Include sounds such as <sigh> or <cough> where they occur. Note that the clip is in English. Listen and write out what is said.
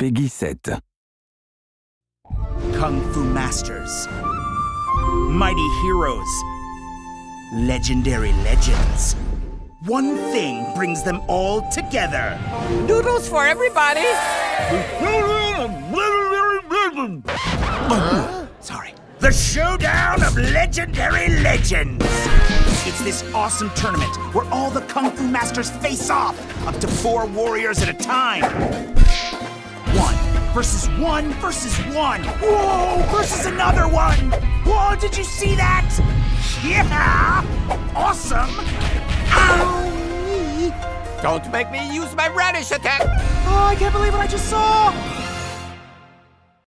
PEGI 7. Kung Fu Masters. Mighty heroes. Legendary legends. One thing brings them all together. Noodles for everybody! <laughs> Sorry. The showdown of legendary legends. It's this awesome tournament where all the Kung Fu Masters face off, up to four warriors at a time. Versus one versus one. Whoa, versus another one. Whoa, did you see that? Yeah! Awesome! Ow! Don't make me use my radish attack! Oh, I can't believe what I just saw!